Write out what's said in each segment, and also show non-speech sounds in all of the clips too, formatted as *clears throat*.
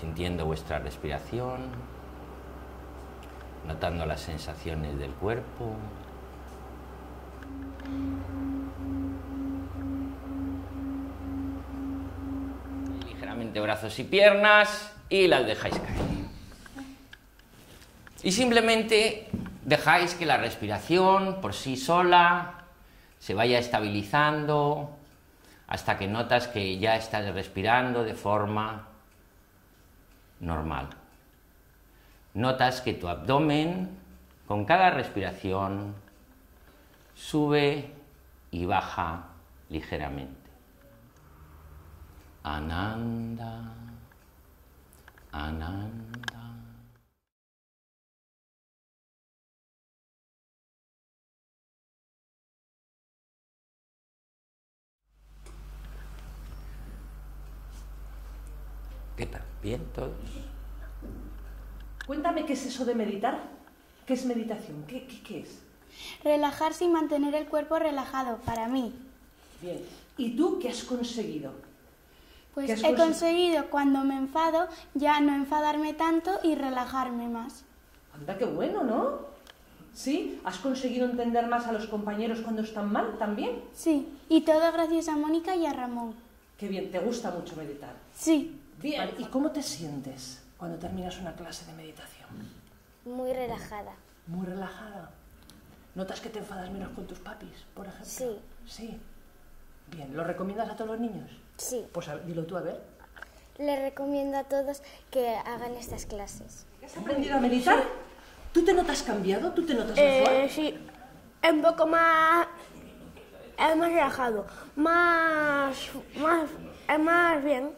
sintiendo vuestra respiración, notando las sensaciones del cuerpo. Ligeramente brazos y piernas y las dejáis caer. Y simplemente dejáis que la respiración por sí sola se vaya estabilizando hasta que notas que ya estás respirando de forma normal. Notas que tu abdomen con cada respiración sube y baja ligeramente. Ananda, ananda. ¿Bien todos? Cuéntame qué es eso de meditar. ¿Qué es meditación? ¿Qué, qué, qué es? Relajarse y mantener el cuerpo relajado, para mí. Bien. ¿Y tú qué has conseguido? Pues ¿Qué has he conse- conseguido cuando me enfado ya no enfadarme tanto y relajarme más. Anda, qué bueno, ¿no? ¿Sí? ¿Has conseguido entender más a los compañeros cuando están mal también? Sí, y todo gracias a Mónica y a Ramón. Qué bien, te gusta mucho meditar. Sí, Bien. ¿Y cómo te sientes cuando terminas una clase de meditación? Muy relajada. Muy relajada. ¿Notas que te enfadas menos con tus papis, por ejemplo? Sí. Sí. Bien, ¿lo recomiendas a todos los niños? Sí. Pues a- dilo tú, a ver. Les recomiendo a todos que hagan estas clases. ¿Has aprendido a meditar? ¿Tú te notas cambiado? ¿Tú te notas mejor? Eh, sí, un poco más, es más relajado, más, más, es más bien,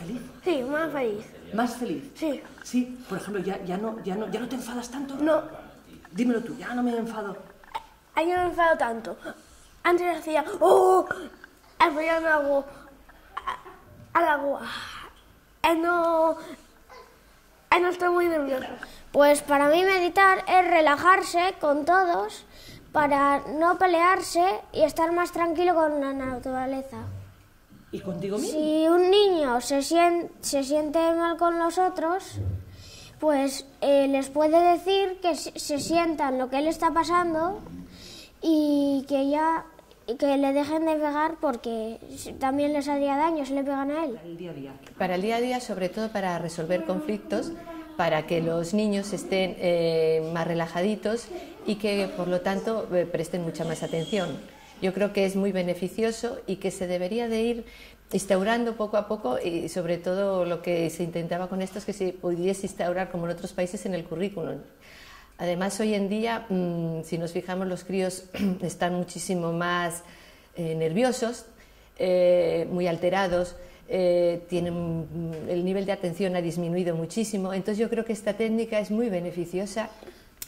¿Feliz? sí, más feliz, ¿Más feliz? sí, Sí, por ejemplo, ya, ya, no, ya, no, ya no te enfadas tanto. no, Dímelo tú, ya no me enfado. ahí no me enfado tanto, antes hacía, oh, pero ya no hago, ahora hago, eh, no, eh, no estoy muy nervioso. Pues para mí meditar es relajarse con todos para no pelearse y estar más tranquilo con la naturaleza. ¿Y contigo mismo? Si un niño se siente, se siente mal con los otros, pues eh, les puede decir que se se sientan lo que él está pasando y que ya que le dejen de pegar porque también les haría daño si le pegan a él. El día a día. Para el día a día, sobre todo para resolver conflictos, para que los niños estén eh, más relajaditos y que, por lo tanto, eh, presten mucha más atención. Yo creo que es muy beneficioso y que se debería de ir instaurando poco a poco y sobre todo lo que se intentaba con esto es que se pudiese instaurar como en otros países en el currículum. Además, hoy en día, mm, si nos fijamos, los críos *clears throat* están muchísimo más eh, nerviosos, eh, muy alterados, eh, tienen, mm, el nivel de atención ha disminuido muchísimo. Entonces, yo creo que esta técnica es muy beneficiosa,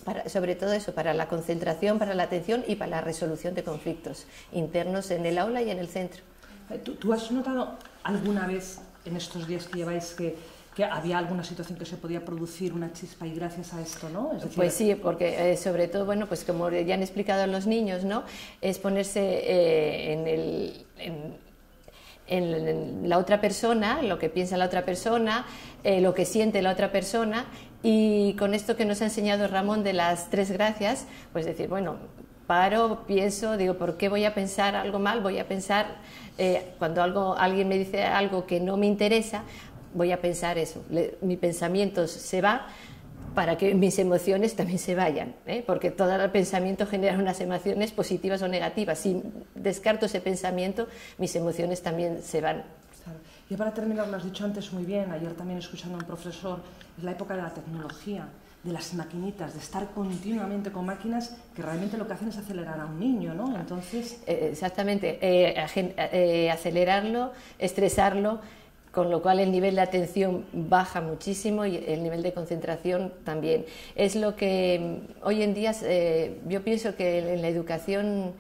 para, sobre todo eso, para la concentración, para la atención y para la resolución de conflictos internos en el aula y en el centro. Eh, ¿Tú, tú has notado alguna vez en estos días que lleváis que, que había alguna situación que se podía producir una chispa y gracias a esto, ¿no? Es decir, Pues sí, porque eh, sobre todo, bueno, pues como ya han explicado los niños, ¿no? Es ponerse eh, en, el, en, en- en la otra persona, lo que piensa la otra persona, eh, lo que siente la otra persona, y con esto que nos ha enseñado Ramón de las tres gracias, pues decir, bueno, paro, pienso, digo, ¿por qué voy a pensar algo mal? Voy a pensar, eh, cuando algo, alguien me dice algo que no me interesa, voy a pensar eso. Le- mi pensamiento se va para que mis emociones también se vayan, ¿eh? porque todo el pensamiento genera unas emociones positivas o negativas. Si descarto ese pensamiento, mis emociones también se van. Y para terminar, lo has dicho antes muy bien, ayer también escuchando a un profesor, es la época de la tecnología, de las maquinitas, de estar continuamente con máquinas que realmente lo que hacen es acelerar a un niño, ¿no? Entonces, Eh, exactamente, eh, agen- eh, acelerarlo, estresarlo, con lo cual el nivel de atención baja muchísimo y el nivel de concentración también. Es lo que mm, hoy en día yo pienso que en la educación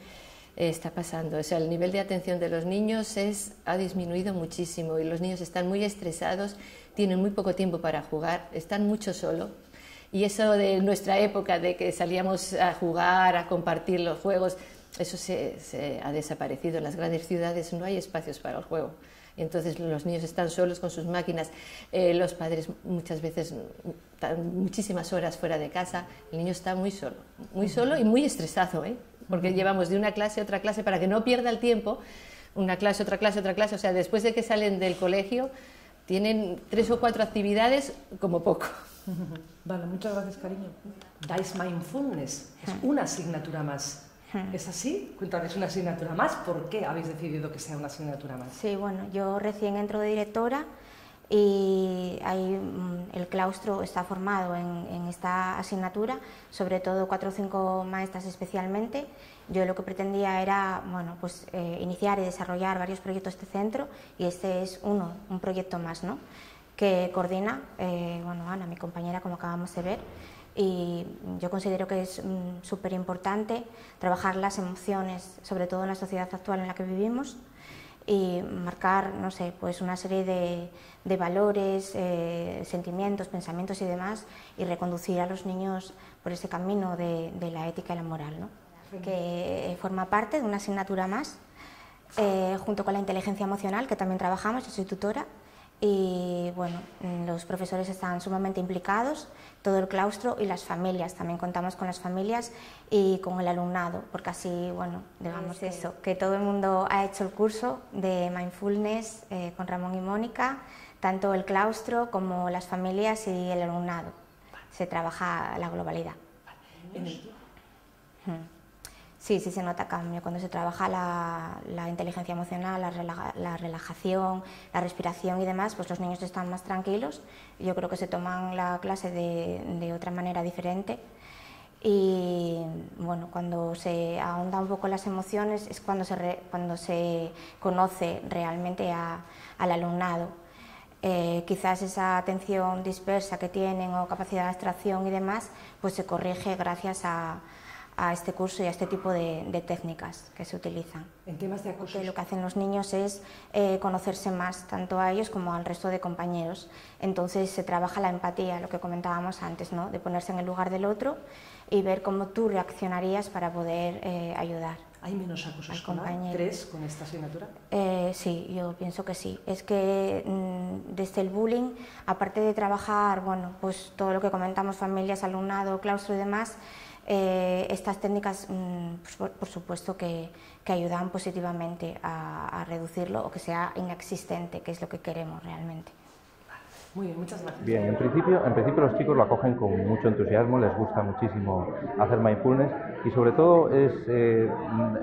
está pasando. O sea, el nivel de atención de los niños es, ha disminuido muchísimo y los niños están muy estresados, tienen muy poco tiempo para jugar, están mucho solos. Y eso de nuestra época, de que salíamos a jugar, a compartir los juegos, eso se, se ha desaparecido. En las grandes ciudades no hay espacios para el juego. Entonces los niños están solos con sus máquinas, eh, los padres muchas veces están muchísimas horas fuera de casa, el niño está muy solo, muy solo y muy estresado, ¿eh? Porque llevamos de una clase a otra clase para que no pierda el tiempo, una clase, otra clase, otra clase, o sea, después de que salen del colegio tienen tres o cuatro actividades como poco. *laughs* Vale, muchas gracias, cariño. Dais Mindfulness, es una asignatura más. ¿Es así? Cuéntame, ¿es una asignatura más? ¿Por qué habéis decidido que sea una asignatura más? Sí, bueno, yo recién entro de directora y ahí mm, el claustro está formado en, en, esta asignatura, sobre todo cuatro o cinco maestras especialmente. Yo lo que pretendía era bueno, pues, eh, iniciar y desarrollar varios proyectos de centro y este es uno, un proyecto más, ¿no? que coordina eh, bueno, Ana, mi compañera, como acabamos de ver y yo considero que es mm, súper importante trabajar las emociones, sobre todo en la sociedad actual en la que vivimos, y marcar, no sé, pues una serie de, de valores, eh, sentimientos, pensamientos y demás, y reconducir a los niños por ese camino de, de la ética y la moral, ¿no? que forma parte de una asignatura más, eh, junto con la inteligencia emocional, que también trabajamos, yo soy tutora, y bueno, los profesores están sumamente implicados, todo el claustro y las familias, también contamos con las familias y con el alumnado, porque así, bueno, digamos sí. eso, que todo el mundo ha hecho el curso de mindfulness eh, con Ramón y Mónica, tanto el claustro como las familias y el alumnado. Se trabaja la globalidad. Sí, sí se nota cambio cuando se trabaja la, la inteligencia emocional, la, relaja, la, relajación, la respiración y demás, pues los niños están más tranquilos. Yo creo que se toman la clase de, de otra manera diferente. Y bueno, cuando se ahonda un poco las emociones es cuando se, re, cuando se conoce realmente a, al alumnado. Eh, quizás esa atención dispersa que tienen o capacidad de abstracción y demás, pues se corrige gracias a, a este curso y a este tipo de, de, técnicas que se utilizan. En temas de acoso. Porque lo que hacen los niños es eh, conocerse más, tanto a ellos como al resto de compañeros. Entonces se trabaja la empatía, lo que comentábamos antes, ¿no? de ponerse en el lugar del otro y ver cómo tú reaccionarías para poder eh, ayudar. ¿Hay menos acoso escolar? ¿Crees con esta asignatura? Eh, sí, yo pienso que sí. Es que mmm, desde el bullying, aparte de trabajar, bueno, pues todo lo que comentamos, familias, alumnado, claustro y demás, eh, estas técnicas, mmm, pues por, por, supuesto, que, que ayudan positivamente a, a, reducirlo o que sea inexistente, que es lo que queremos realmente. Muy bien, muchas gracias. Bien, en principio, en principio los chicos lo acogen con mucho entusiasmo, les gusta muchísimo hacer mindfulness y sobre todo es eh,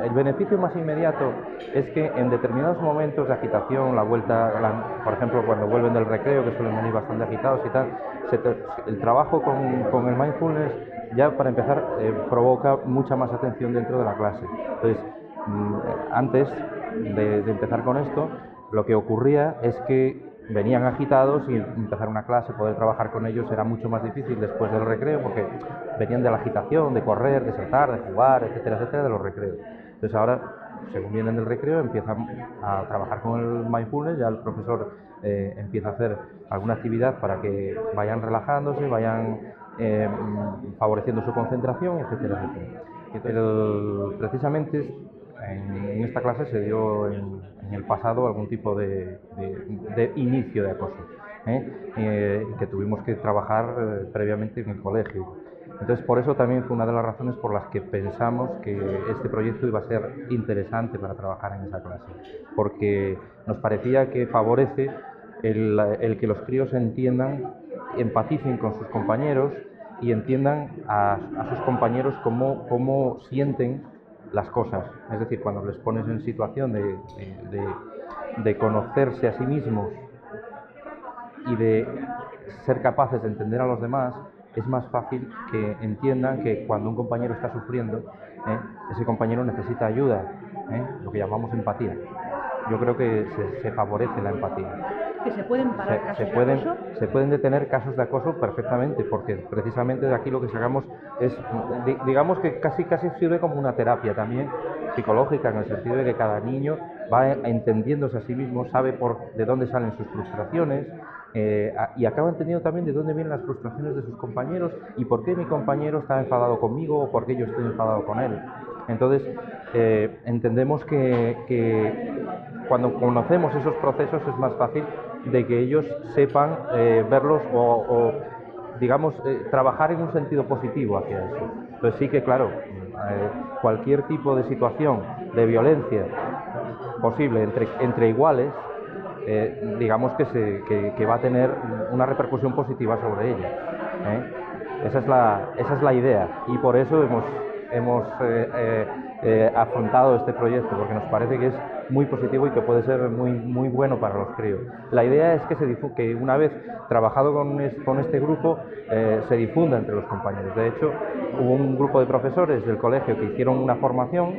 el beneficio más inmediato es que en determinados momentos de agitación, la vuelta, la, por ejemplo, cuando vuelven del recreo, que suelen venir bastante agitados y tal, se, el trabajo con, con el mindfulness ya para empezar eh, provoca mucha más atención dentro de la clase. Entonces, mm, antes de, de, empezar con esto, lo que ocurría es que venían agitados y empezar una clase, poder trabajar con ellos era mucho más difícil después del recreo porque venían de la agitación, de correr, de saltar, de jugar, etcétera, etcétera, de los recreos. Entonces ahora, según vienen del recreo, empiezan a trabajar con el mindfulness, ya el profesor eh, empieza a hacer alguna actividad para que vayan relajándose, vayan eh, favoreciendo su concentración, etcétera, etcétera. El, precisamente en, en, esta clase se dio en, en, el pasado algún tipo de, de, de inicio de acoso, ¿eh? Eh, que tuvimos que trabajar eh, previamente en el colegio. Entonces, por eso también fue una de las razones por las que pensamos que este proyecto iba a ser interesante para trabajar en esa clase, porque nos parecía que favorece el, el que los críos entiendan, empaticen con sus compañeros y entiendan a, sus compañeros cómo, cómo sienten las cosas. Es decir, cuando les pones en situación de, de, conocerse a sí mismos y de ser capaces de entender a los demás, es más fácil que entiendan que cuando un compañero está sufriendo, ¿eh? ese compañero necesita ayuda, ¿eh? lo que llamamos empatía. Yo creo que se favorece la empatía que se pueden parar se, casos se pueden, de acoso? Se pueden detener casos de acoso perfectamente, porque precisamente de aquí lo que sacamos es, digamos que casi casi sirve como una terapia también psicológica, en el sentido de que cada niño va entendiéndose a sí mismo, sabe por de dónde salen sus frustraciones, eh, y acaba entendiendo también de dónde vienen las frustraciones de sus compañeros y por qué mi compañero está enfadado conmigo o por qué yo estoy enfadado con él. Entonces, eh, entendemos que, cuando conocemos esos procesos es más fácil de que ellos sepan eh, verlos o, digamos, trabajar en un sentido positivo hacia eso. Entonces sí que, claro, cualquier tipo de situación de violencia posible entre, entre iguales eh, digamos que, se, que, va a tener una repercusión positiva sobre ella. ¿eh? Esa, es la, esa es la idea y por eso hemos, hemos eh, afrontado este proyecto, porque nos parece que es muy positivo y que puede ser muy, muy bueno para los críos. La idea es que, se que una vez trabajado con, con este grupo, se difunda entre los compañeros. De hecho, hubo un grupo de profesores del colegio que hicieron una formación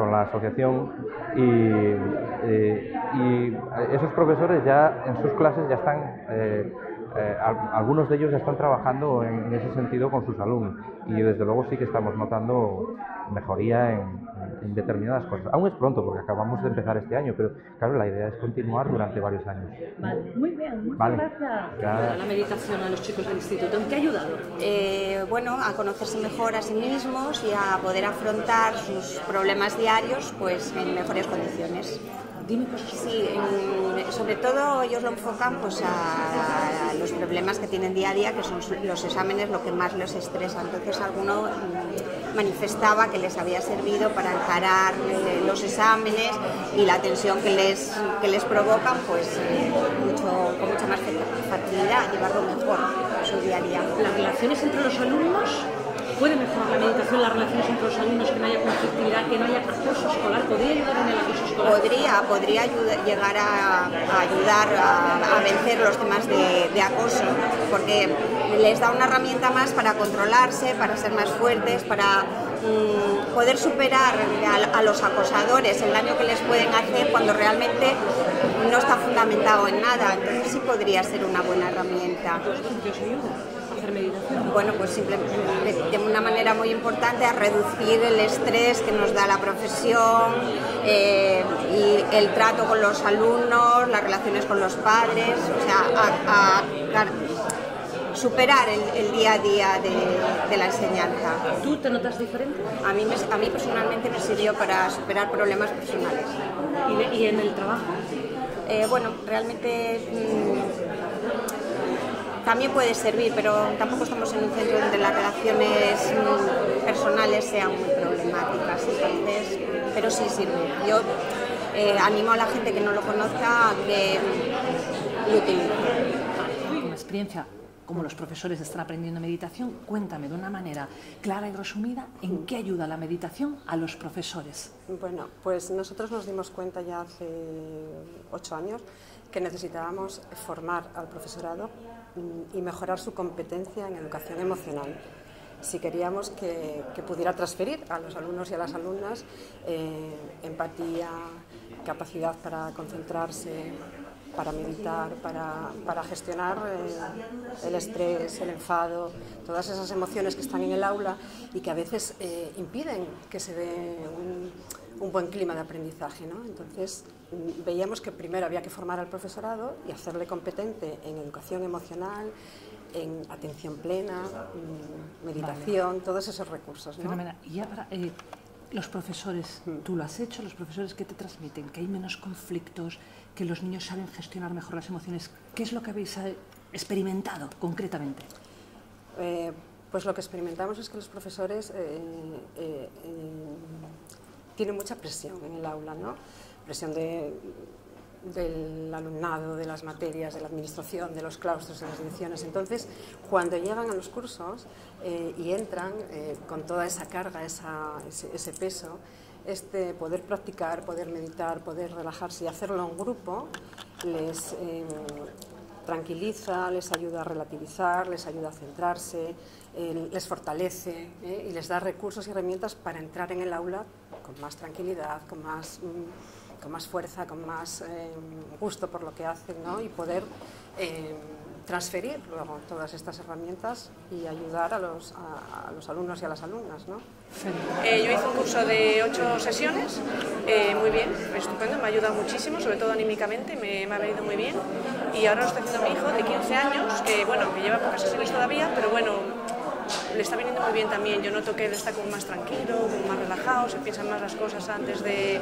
con la asociación eh, y, esos profesores ya en sus clases ya están, eh, eh, algunos de ellos ya están trabajando en, ese sentido con sus alumnos y desde luego sí que estamos notando mejoría en, determinadas cosas. Aún es pronto porque acabamos de empezar este año, pero claro, la idea es continuar durante varios años. Vale, muy bien, muchas gracias. La meditación a los chicos del instituto, ¿en qué ha ayudado? bueno, a conocerse mejor a sí mismos y a poder afrontar sus problemas diarios pues en mejores condiciones. Sí, sobre todo ellos lo enfocan pues, a, los problemas que tienen día a día, que son los exámenes lo que más les estresa. Entonces alguno mm, manifestaba que les había servido para encarar eh, los exámenes y la tensión que les, que les provocan, pues eh, mucho, con mucha más facilidad, llevarlo mejor su día a día. ¿Las relaciones entre los alumnos puede mejorar la meditación, las relaciones entre los alumnos, que no haya conflictividad, que no haya acoso escolar? ¿Podría ayudar en el acoso escolar? Podría, podría llegar a, ayudar a, vencer los temas de, acoso, porque les da una herramienta más para controlarse, para ser más fuertes, para mm, poder superar a, los acosadores el daño que les pueden hacer cuando realmente no está fundamentado en nada. Entonces sí podría ser una buena herramienta. Bueno, pues simplemente de una manera muy importante a reducir el estrés que nos da la profesión eh, y el trato con los alumnos, las relaciones con los padres, o sea, a, superar el, día a día de, la enseñanza. ¿Tú te notas diferente? A mí, a mí personalmente me sirvió para superar problemas personales. ¿Y, en el trabajo? Eh, bueno, realmente... Mm, también puede servir, pero tampoco estamos en un centro donde las relaciones mm, personales sean muy problemáticas, entonces, pero sí sirve. Yo eh, animo a la gente que no lo conozca a que lo utilice. Una experiencia como los profesores están aprendiendo meditación, cuéntame de una manera clara y resumida en qué ayuda la meditación a los profesores. Bueno, pues nosotros nos dimos cuenta ya hace ocho años que necesitábamos formar al profesorado y mejorar su competencia en educación emocional. Si queríamos que, pudiera transferir a los alumnos y a las alumnas eh, empatía, capacidad para concentrarse, para meditar, para, gestionar eh, el estrés, el enfado, todas esas emociones que están en el aula y que a veces eh, impiden que se dé un, un buen clima de aprendizaje. ¿no? Entonces, mm, veíamos que primero había que formar al profesorado y hacerle competente en educación emocional, en atención plena, mm, meditación, todos esos recursos. ¿no? Y ahora, eh, los profesores, mm. tú lo has hecho, los profesores que te transmiten, que hay menos conflictos, que los niños saben gestionar mejor las emociones. ¿Qué es lo que habéis eh, experimentado concretamente? Eh, pues lo que experimentamos es que los profesores tiene mucha presión en el aula, ¿no? Presión de, del alumnado, de las materias, de la administración, de los claustros, de las direcciones. Entonces, cuando llegan a los cursos eh, y entran eh, con toda esa carga, ese, peso, este poder practicar, poder meditar, poder relajarse y hacerlo en grupo, les eh, tranquiliza, les ayuda a relativizar, les ayuda a centrarse, les fortalece y les da recursos y herramientas para entrar en el aula con más tranquilidad, con más, mm, con más fuerza, con más eh, gusto por lo que hacen ¿no? y poder eh, transferir luego todas estas herramientas y ayudar a los, alumnos y a las alumnas. ¿no? Eh, yo hice un curso de ocho sesiones, eh, muy bien, estupendo, me ha ayudado muchísimo, sobre todo anímicamente, me, ha venido muy bien. Y ahora lo está haciendo mi hijo de 15 años, que bueno, que lleva pocas sesiones todavía, pero bueno, le está viniendo muy bien también. Yo noto que él está como más tranquilo, como más relajado, se piensan más las cosas antes de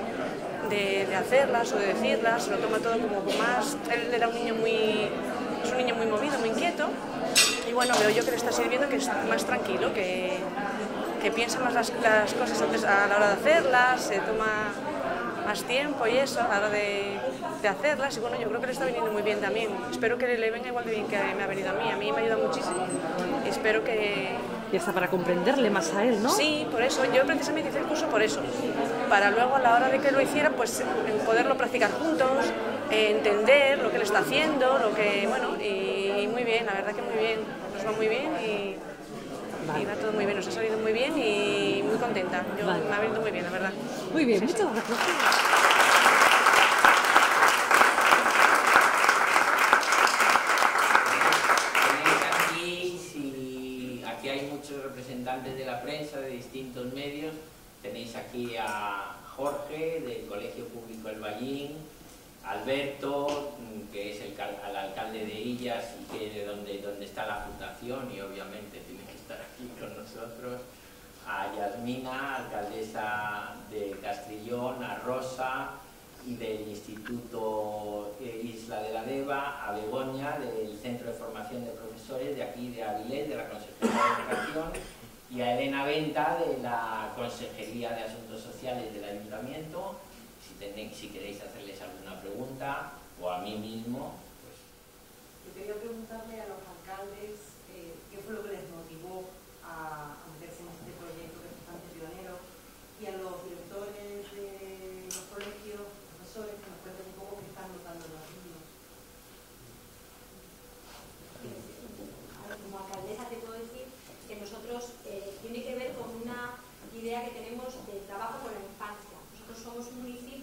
hacerlas o de decirlas, se lo toma todo como más... Él era un niño muy es un niño muy movido, muy inquieto. Y bueno, veo yo que le está sirviendo que es más tranquilo, que, que piensa más las, las, cosas antes a la hora de hacerlas, se toma más tiempo y eso a la hora de, de, hacerlas. Y bueno, yo creo que le está viniendo muy bien también. Espero que le venga igual de bien que me ha venido a mí, a mí me ha ayudado muchísimo. Y espero que... Y hasta para comprenderle más a él, ¿no? Sí, por eso, yo precisamente hice el curso por eso, para luego a la hora de que lo hiciera, pues poderlo practicar juntos, entender lo que le está haciendo, lo que, bueno, y, muy bien, la verdad que muy bien, nos va muy bien y, va todo muy bien, nos ha salido muy bien y muy contenta. Yo, Me ha venido muy bien, la verdad. Muy bien, muchas gracias. Aquí hay muchos representantes de la prensa, de distintos medios. Tenéis aquí a Jorge, del Colegio Público El Ballín, Alberto, mm, que es el, alcalde de Illas y que de donde, donde está la fundación y obviamente tiene que estar aquí *laughs* con nosotros, a Yasmina, alcaldesa de Castrillón, a Rosa y del Instituto eh, Isla de la Deva, a Begoña del Centro de Formación de Profesores de aquí de Avilés, de la Consejería de Educación, y a Elena Venta de la Consejería de Asuntos Sociales del Ayuntamiento si queréis hacerles alguna pregunta o a mí mismo. Pues. Yo quería preguntarle a los alcaldes eh, qué fue lo que les motivó a, meterse en este proyecto que es bastante pionero y a los directores de los colegios, profesores, que nos cuenten un poco qué están notando los niños. Como alcaldesa te puedo decir que nosotros eh, tiene que ver con una idea que tenemos de trabajo con la infancia. Nosotros somos un municipio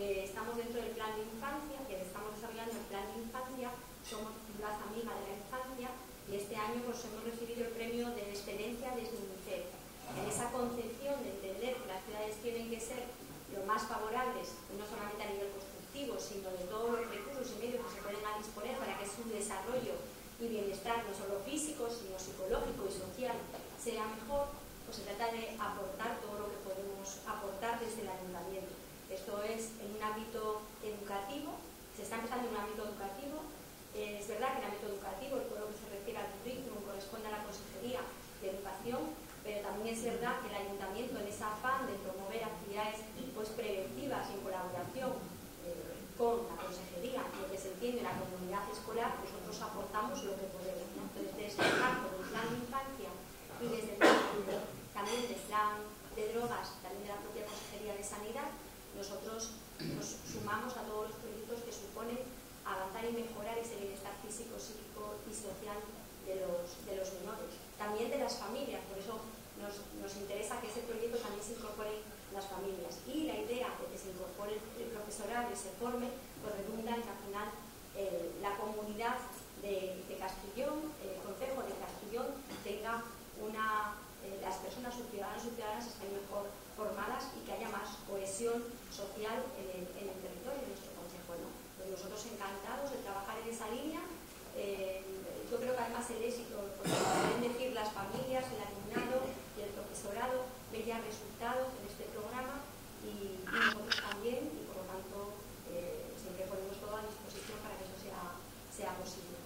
estamos dentro del plan de infancia, que estamos desarrollando el plan de infancia, somos la amiga de la infancia y este año pues, hemos recibido el premio de excelencia desde UNICEF. En esa concepción de entender que las ciudades tienen que ser lo más favorables, no solamente a nivel constructivo, sino de todos los recursos y medios que se pueden disponer para que su desarrollo y bienestar, no solo físico, sino psicológico y social, sea mejor, pues se trata de aportar todo lo que podemos aportar desde el ayuntamiento. Esto es en un ámbito educativo, se está empezando en un ámbito educativo. Es verdad que en el ámbito educativo, todo lo que se refiere al currículum corresponde a la Consejería de Educación, pero también es verdad que el Ayuntamiento, en ese afán de promover actividades pues, preventivas en colaboración eh, con la Consejería, lo que se entiende la comunidad escolar, nosotros aportamos lo que podemos. Entonces, desde el marco del plan de infancia y desde el marco también del plan de drogas, también de la propia Consejería de Sanidad, nosotros nos sumamos a todos los proyectos que suponen avanzar y mejorar ese bienestar físico, psíquico y social de los, menores. También de las familias, por eso nos, nos interesa que ese proyecto también se incorpore las familias. Y la idea de que se incorpore el profesorado y se forme, pues redunda en que al final eh, la comunidad de, de, Castellón, el Consejo de Castellón, tenga una, eh, las personas, sus ciudadanos y ciudadanas estén mejor formadas y que haya más cohesión social en el, en el territorio de nuestro Consejo. ¿no? Pues nosotros encantados de trabajar en esa línea. Eh, yo creo que además el éxito, porque pueden decir las familias, el alumnado y el profesorado, veía resultados en este programa y, y nosotros también, y por lo tanto eh, siempre ponemos todo a disposición para que eso sea, sea posible.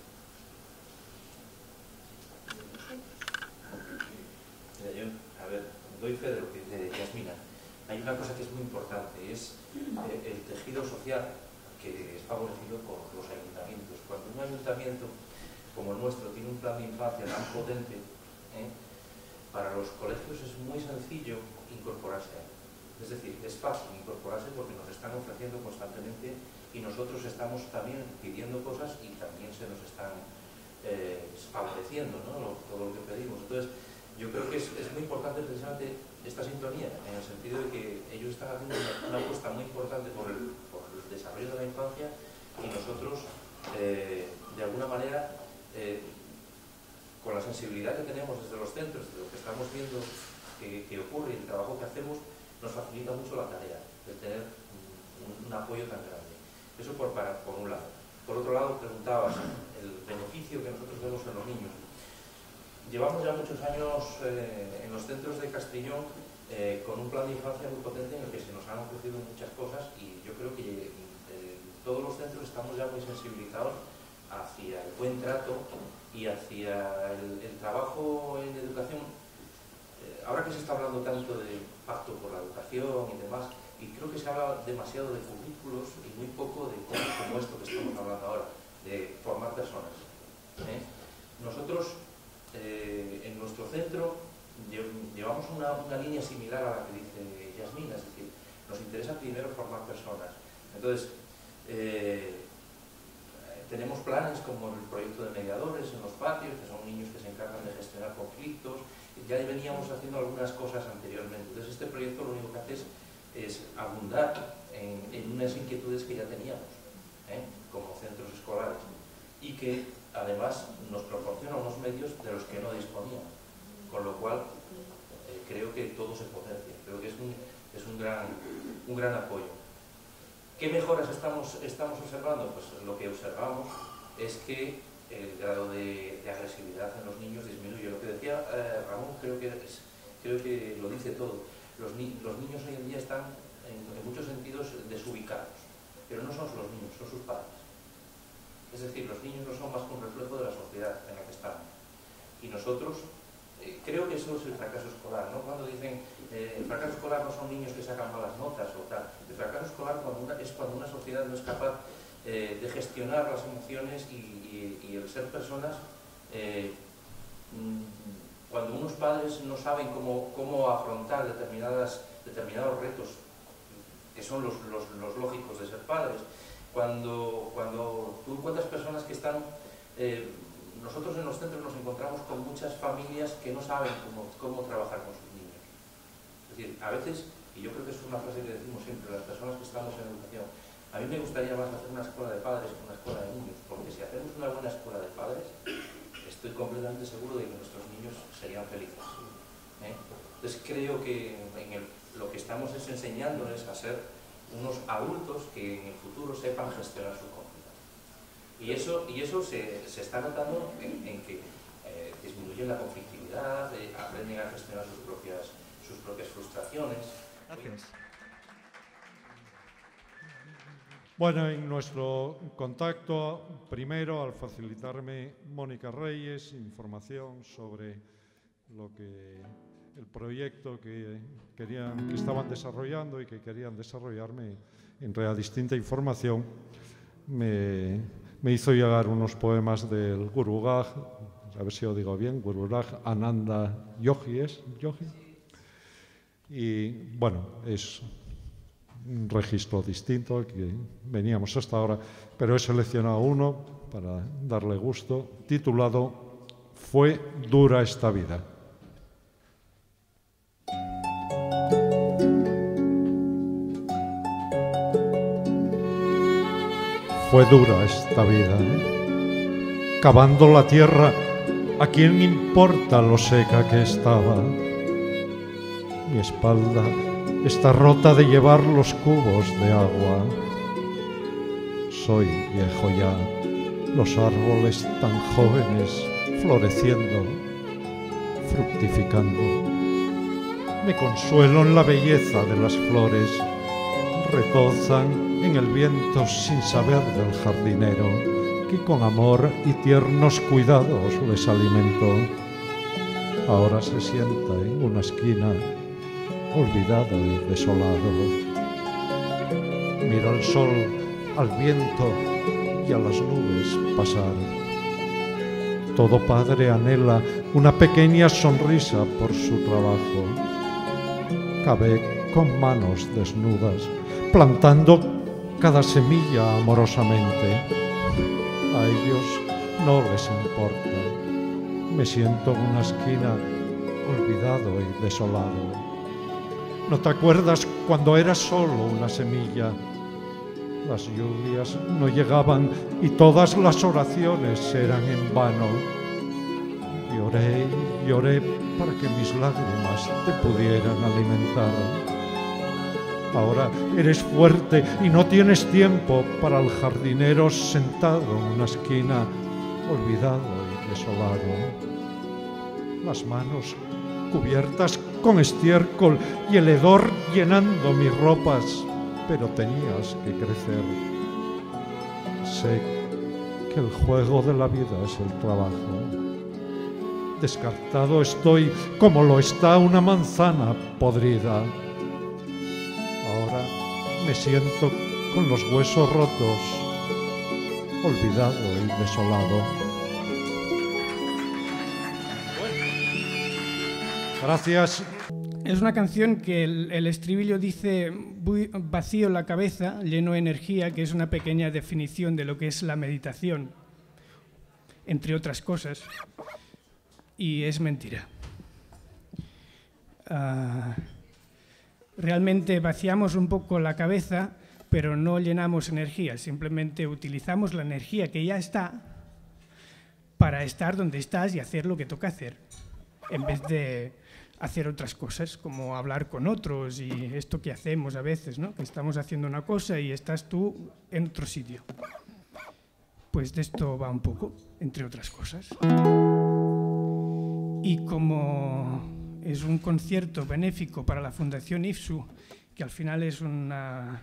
Yo, a ver, doy fe de lo que dice Yasmina hay una cosa que es muy importante, es eh, el tejido social que es favorecido por los ayuntamientos. Cuando un ayuntamiento como el nuestro tiene un tan potente, ¿eh? para los colegios es muy sencillo incorporarse. Es decir, es fácil incorporarse porque nos están ofreciendo constantemente y nosotros estamos también pidiendo cosas y también se nos están eh, favoreciendo ¿no? todo lo que pedimos. Entonces, yo creo que es, es muy importante precisamente esta sintonía, en el sentido de que ellos están haciendo una, apuesta muy importante por el, desarrollo de la infancia y nosotros, eh, de alguna manera, con la sensibilidad que tenemos desde los centros, de lo que estamos viendo que, ocurre y el trabajo que hacemos, nos facilita mucho la tarea de tener un, un apoyo tan grande. Eso por, para, por un lado. Por otro lado, preguntabas el beneficio que nosotros vemos en los niños. Llevamos ya muchos años eh, en los centros de Castellón eh, con un plan de infancia muy potente en el que se nos han ofrecido muchas cosas y yo creo que eh, todos los centros estamos ya muy sensibilizados hacia el buen trato y hacia el, trabajo en educación. Eh, ahora que se está hablando tanto de pacto por la educación y demás, y creo que se habla demasiado de currículos y muy poco de cosas como esto que estamos hablando ahora, de formar personas. ¿eh? Nosotros, eh, en nuestro centro, llevamos una, línea similar a la que dice Yasmina, es decir, nos interesa primero formar personas. Entonces, tenemos planes como el proyecto de mediadores en los patios, que son niños que se encargan de gestionar conflictos, ya veníamos haciendo algunas cosas anteriormente. Entonces, este proyecto lo único que hace es abundar en, en unas inquietudes que ya teníamos ¿eh? como centros escolares y que además nos proporciona unos medios de los que no disponíamos, con lo cual eh, creo que todo se potencia, creo que es un, es un, gran, un gran apoyo. ¿Qué mejoras estamos, estamos observando? Pues lo que observamos es que el grado de, agresividad en los niños disminuye. Lo que decía eh, Ramón creo que, creo que lo dice todo los, ni los niños hoy en día están en, en, muchos sentidos desubicados, pero no son los niños, son sus padres. Es decir, los niños no son más que un reflejo de la sociedad en la que estamos. Y nosotros, eh, creo que eso es el fracaso escolar, ¿no? Cuando dicen, eh, el fracaso escolar no son niños que sacan malas notas o tal. El fracaso escolar cuando es cuando una sociedad no es capaz eh, de gestionar las emociones y, el ser personas mmm, cuando unos padres no saben cómo, cómo afrontar determinadas, determinados retos que son los, los, lógicos de ser padres, cuando, cuando tú encuentras personas que están... Eh, nosotros en los centros nos encontramos con muchas familias que no saben cómo, trabajar con sus niños. Es decir, a veces, y yo creo que es una frase que decimos siempre, las personas que estamos en educación, a mí me gustaría más hacer una escuela de padres que una escuela de niños, porque si hacemos una buena escuela de padres, estoy completamente seguro de que nuestros niños serían felices. ¿eh? Entonces creo que lo que estamos es enseñándoles a ser unos adultos que en el futuro sepan gestionar su conflicto. Y eso, y eso se, se está notando en, que eh, disminuyen la conflictividad, eh, aprenden a gestionar sus propias, sus propias frustraciones. Gracias. Bueno, en nuestro contacto, primero al facilitarme Mónica Reyes información sobre lo que el proyecto que, querían, que estaban desarrollando y que querían desarrollarme en realidad distinta información, me, me, hizo llegar unos poemas del Guru Gaj, a ver si lo digo bien, Guru Gaj Ananda Yogi, ¿es? Yogi. Y bueno, es un registro distinto al que veníamos hasta ahora, pero he seleccionado uno para darle gusto, titulado Fue dura esta vida. Fue dura esta vida, cavando la tierra, ¿a quién importa lo seca que estaba? Mi espalda está rota de llevar los cubos de agua. Soy viejo ya, los árboles tan jóvenes floreciendo, fructificando. Me consuelo en la belleza de las flores, retozan en el viento sin saber del jardinero, que con amor y tiernos cuidados les alimento. Ahora se sienta en una esquina olvidado y desolado. Miro al sol, al viento y a las nubes pasar. Todo padre anhela una pequeña sonrisa por su trabajo. Cabe con manos desnudas, plantando cada semilla amorosamente. A ellos no les importa. Me siento en una esquina olvidado y desolado. ¿No te acuerdas cuando eras solo una semilla? Las lluvias no llegaban y todas las oraciones eran en vano. Lloré, lloré para que mis lágrimas te pudieran alimentar. Ahora eres fuerte y no tienes tiempo para el jardinero sentado en una esquina, olvidado y desolado. Las manos cubiertas con estiércol y el hedor llenando mis ropas, pero tenías que crecer. Sé que el juego de la vida es el trabajo. Descartado estoy como lo está una manzana podrida. Me siento con los huesos rotos, olvidado y desolado. Gracias. Es una canción que el, estribillo dice "Voy vacío la cabeza, lleno de energía, que es una pequeña definición de lo que es la meditación, entre otras cosas. Y es mentira. Ah, realmente vaciamos un poco la cabeza, pero no llenamos energía, simplemente utilizamos la energía que ya está para estar donde estás y hacer lo que toca hacer, en vez de hacer otras cosas, como hablar con otros y esto que hacemos a veces, ¿no? que estamos haciendo una cosa y estás tú en otro sitio. Pues de esto va un poco, entre otras cosas. Y como es un concierto benéfico para la Fundación IFSU, que al final es una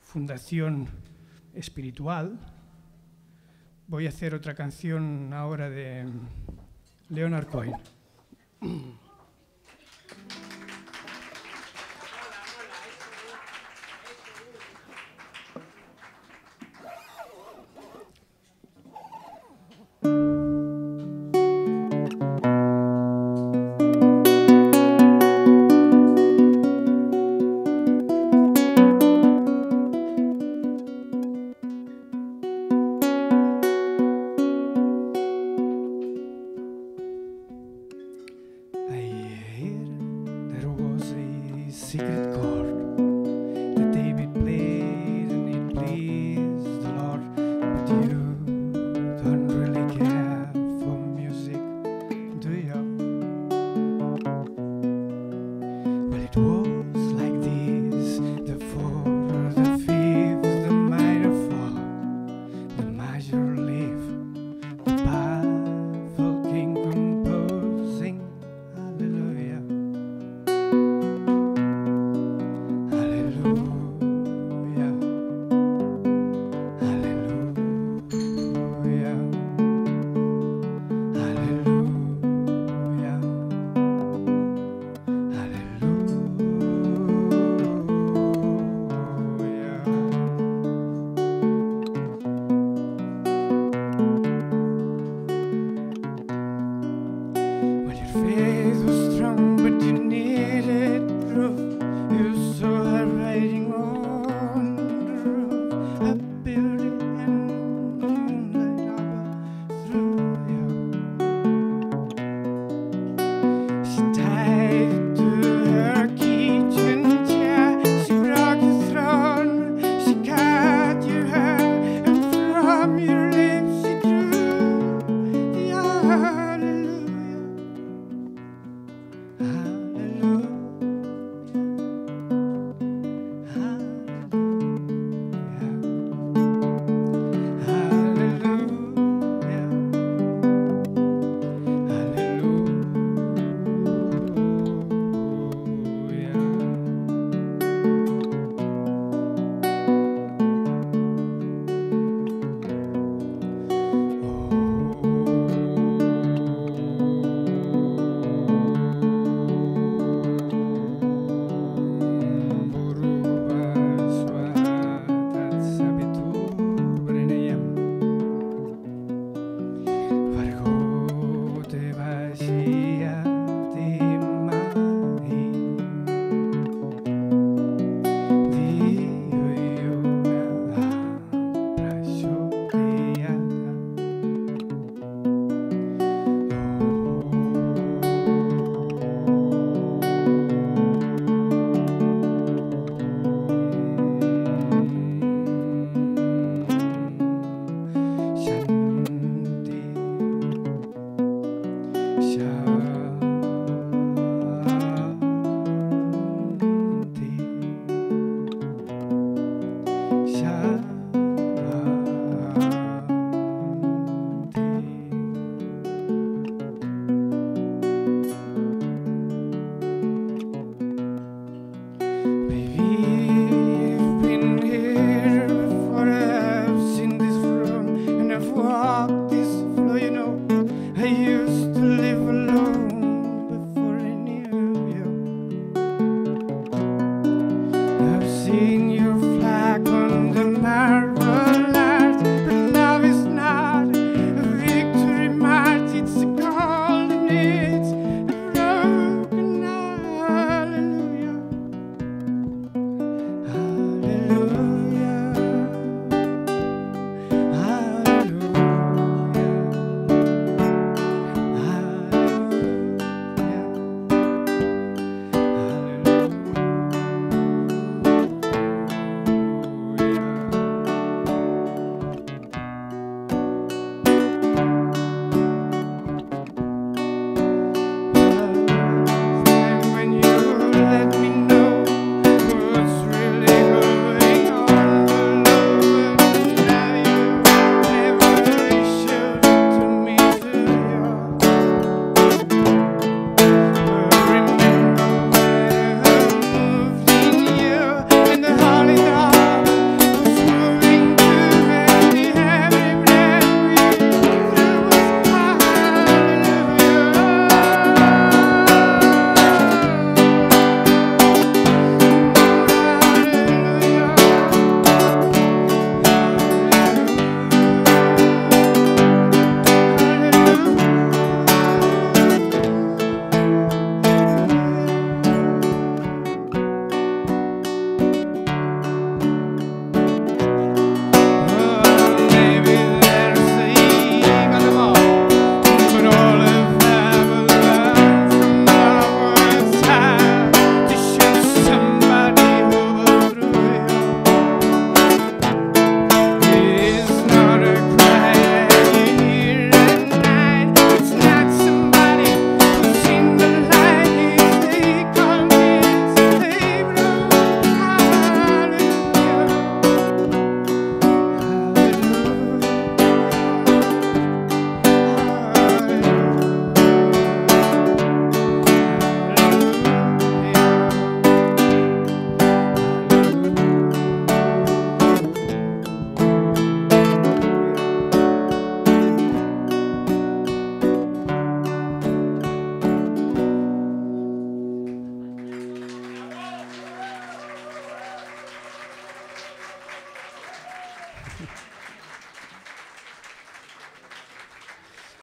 fundación espiritual, voy a hacer otra canción ahora de Leonard Cohen.